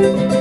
Thank